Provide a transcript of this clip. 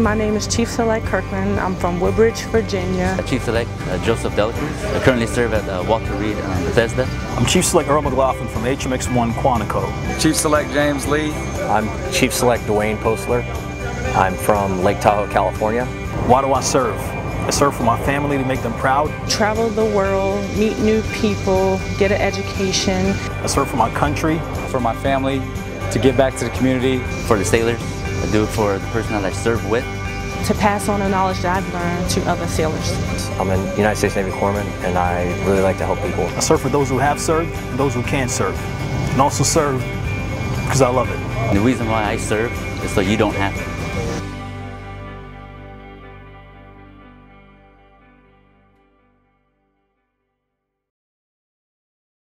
My name is Chief Select Kirkland. I'm from Woodbridge, Virginia. Chief Select uh, Joseph Delacruz. I currently serve at uh, Walter Reed um, Bethesda. I'm Chief Select Earl McLaughlin from HMX1 Quantico. Chief Select James Lee. I'm Chief Select Dwayne Postler. I'm from Lake Tahoe, California. Why do I serve? I serve for my family to make them proud. Travel the world, meet new people, get an education. I serve for my country. For my family, to give back to the community. For the sailors, I do it for the person that I serve with. To pass on the knowledge that I've learned to other sailors. I'm a United States Navy corpsman and I really like to help people. I serve for those who have served and those who can't serve. And also serve because I love it. The reason why I serve is so you don't have to.